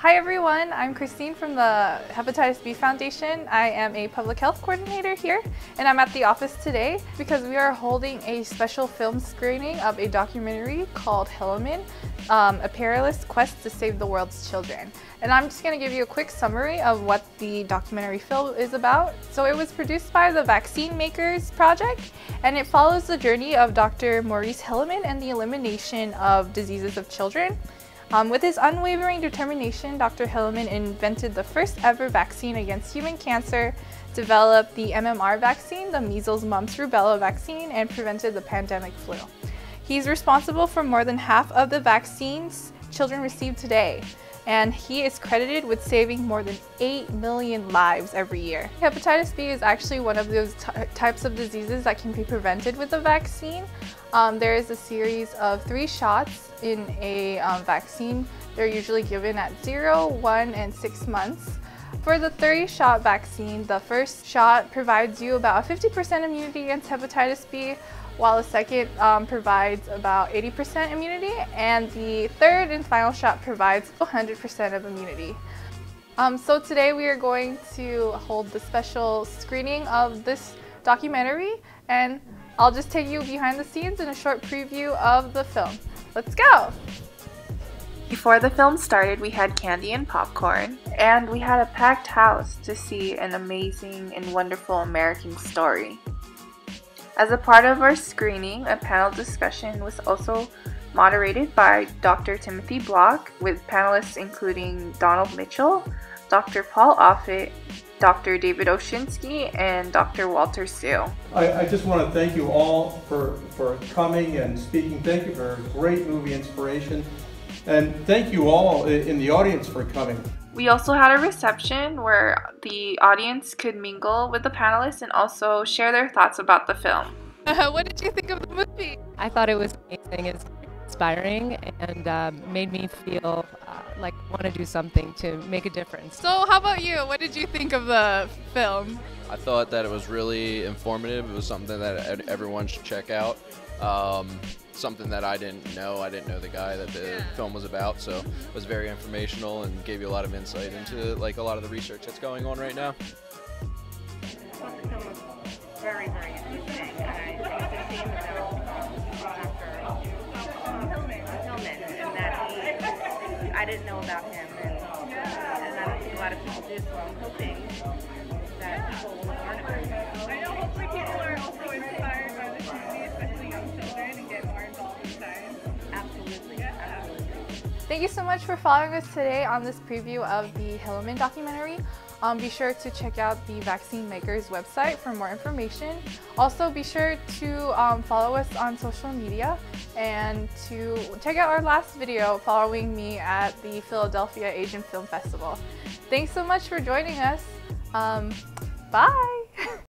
Hi everyone, I'm Kristine from the Hepatitis B Foundation. I am a public health coordinator here and I'm at the office today because we are holding a special film screening of a documentary called Hilleman, um, A Perilous Quest to Save the World's Children. And I'm just going to give you a quick summary of what the documentary film is about. So it was produced by the Vaccine Makers Project and it follows the journey of Dr. Maurice Hilleman and the elimination of diseases of children. Um, with his unwavering determination, Dr. Hilleman invented the first ever vaccine against human cancer, developed the MMR vaccine, the measles, mumps, rubella vaccine, and prevented the pandemic flu. He's responsible for more than half of the vaccines children receive today and he is credited with saving more than 8 million lives every year. Hepatitis B is actually one of those types of diseases that can be prevented with a vaccine. Um, there is a series of three shots in a um, vaccine. They're usually given at 0, 1, and 6 months. For the 3 shot vaccine, the first shot provides you about 50% immunity against hepatitis B, while the second um, provides about 80% immunity, and the third and final shot provides 100% of immunity. Um, so today we are going to hold the special screening of this documentary, and I'll just take you behind the scenes in a short preview of the film. Let's go! Before the film started, we had candy and popcorn, and we had a packed house to see an amazing and wonderful American story. As a part of our screening, a panel discussion was also moderated by Dr. Timothy Block with panelists including Donald Mitchell, Dr. Paul Offit, Dr. David Oshinsky, and Dr. Walter Tsou. I, I, just want to thank you all for, for coming and speaking. Thank you for a great movie inspiration. And thank you all in the audience for coming. We also had a reception where the audience could mingle with the panelists and also share their thoughts about the film. Uh, what did you think of the movie? I thought it was amazing. It's inspiring and uh, made me feel uh, like want to do something to make a difference. So, how about you? What did you think of the film? I thought that it was really informative. It was something that everyone should check out. Um, something that I didn't know. I didn't know the guy that the yeah. film was about, so it was very informational and gave you a lot of insight into like a lot of the research that's going on right now. Very, very interesting. And I think the theme about Hilleman and that he, I didn't know about him, and, and I don't think a lot of people do, so I'm hoping that people Thank you so much for following us today on this preview of the Hilleman documentary. Um, be sure to check out the Vaccine Makers website for more information. Also, be sure to um, follow us on social media and to check out our last video following me at the Philadelphia Asian Film Festival. Thanks so much for joining us. Um, bye!